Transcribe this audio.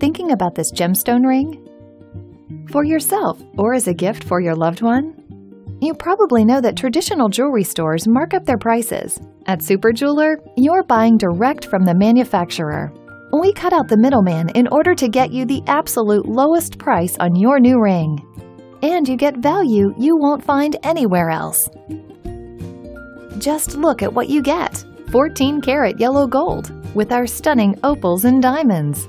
thinking about this gemstone ring? For yourself or as a gift for your loved one? You probably know that traditional jewelry stores mark up their prices. At Super Jeweler, you're buying direct from the manufacturer. We cut out the middleman in order to get you the absolute lowest price on your new ring. And you get value you won't find anywhere else. Just look at what you get 14 karat yellow gold with our stunning opals and diamonds.